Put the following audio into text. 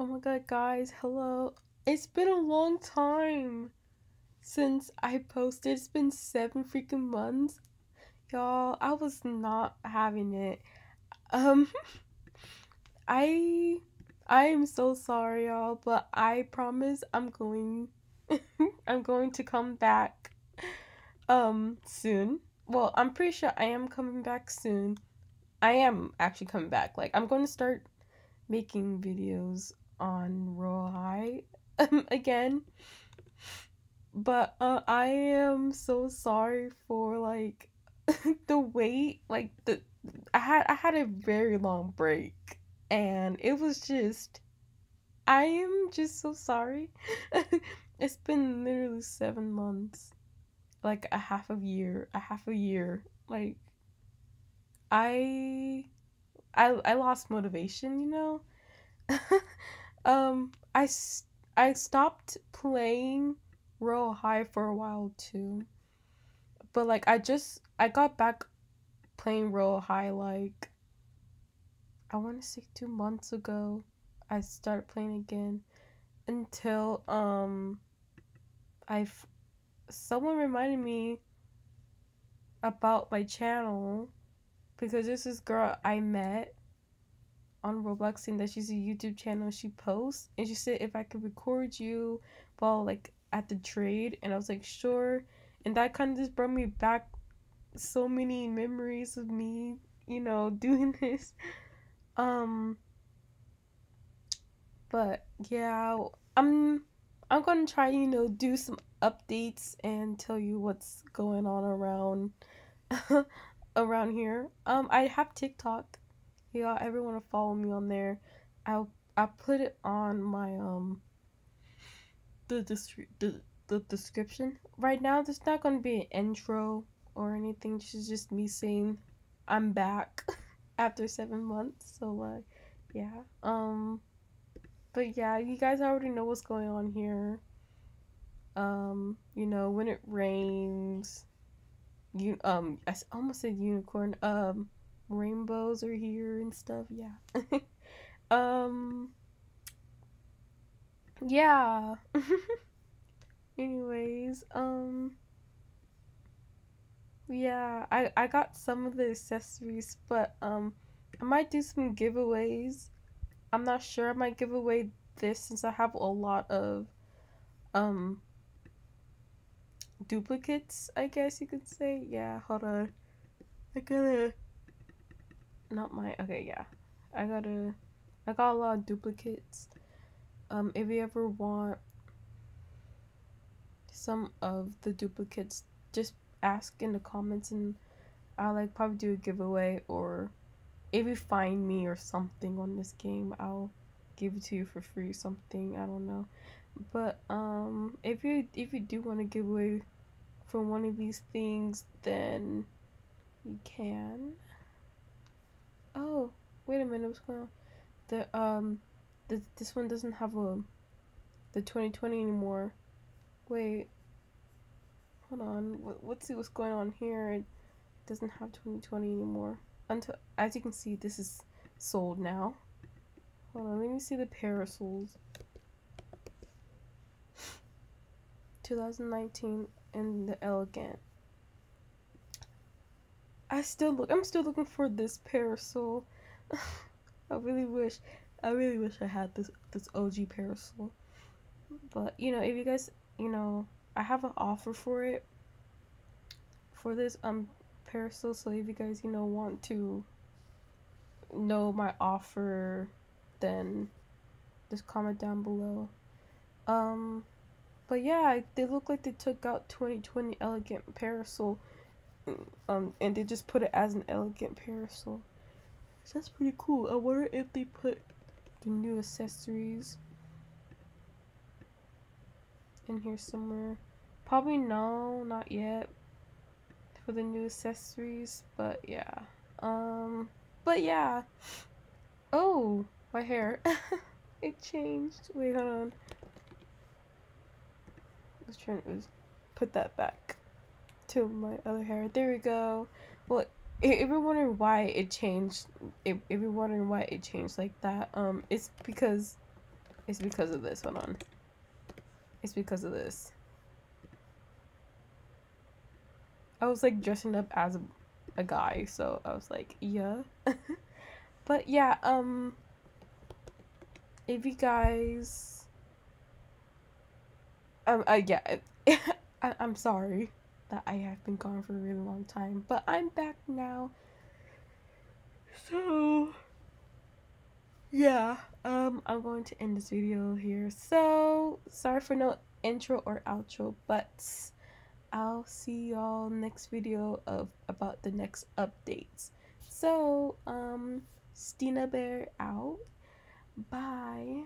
Oh my god, guys, hello. It's been a long time since I posted. It's been seven freaking months. Y'all, I was not having it. Um I I am so sorry, y'all, but I promise I'm going I'm going to come back um soon. Well, I'm pretty sure I am coming back soon. I am actually coming back. Like I'm going to start making videos on Royale High again. But uh, I am so sorry for like the wait. Like the I had I had a very long break and it was just I am just so sorry. it's been literally 7 months. Like a half a year, a half a year. Like I I I lost motivation, you know? Um I I stopped playing Royale High for a while too. But like I just I got back playing Royale High like I want to say 2 months ago. I started playing again until um I've someone reminded me about my channel because this is girl I met on Roblox and that she's a YouTube channel she posts and she said if I could record you while like at the trade and I was like sure and that kind of just brought me back so many memories of me you know doing this um but yeah I'm I'm gonna try you know do some updates and tell you what's going on around around here. Um, I have TikTok. Yeah, everyone to follow me on there. I'll I put it on my um the the the description. Right now, there's not gonna be an intro or anything. This is just me saying I'm back after seven months. So like, yeah. Um, but yeah, you guys already know what's going on here. Um, you know when it rains you um I almost said unicorn um rainbows are here and stuff yeah um yeah anyways um yeah I I got some of the accessories but um I might do some giveaways I'm not sure I might give away this since I have a lot of um duplicates, I guess you could say. Yeah, hold on. I gotta. Not my. Okay, yeah. I gotta. I got a lot of duplicates. Um, if you ever want some of the duplicates, just ask in the comments and I'll like probably do a giveaway or if you find me or something on this game, I'll give it to you for free something, I don't know. But um if you if you do want to give away for one of these things, then you can. Oh, wait a minute, what's going on? The um, the, this one doesn't have a the 2020 anymore. Wait, hold on. What, Let's see what's going on here. It doesn't have 2020 anymore. Until as you can see, this is sold now. Hold on, let me see the parasols. 2019 and the elegant. I still look. I'm still looking for this parasol. I really wish. I really wish I had this this OG parasol. But you know, if you guys, you know, I have an offer for it. For this um parasol, so if you guys, you know, want to know my offer, then just comment down below. Um but yeah, they look like they took out 2020 elegant parasol, um, and they just put it as an elegant parasol. So that's pretty cool. I wonder if they put the new accessories in here somewhere. Probably no, not yet for the new accessories, but yeah. Um, but yeah. Oh, my hair. it changed. Wait, hold on was trying to put that back to my other hair. There we go. Well, if you're wondering why it changed, if, if you're wondering why it changed like that, um, it's because It's because of this. Hold on. It's because of this. I was like dressing up as a, a guy, so I was like, yeah. but yeah, um if you guys um uh, yeah, I, I'm sorry that I have been gone for a really long time, but I'm back now. So yeah, um I'm going to end this video here. So sorry for no intro or outro, but I'll see y'all next video of about the next updates. So, um, Stina Bear out. Bye.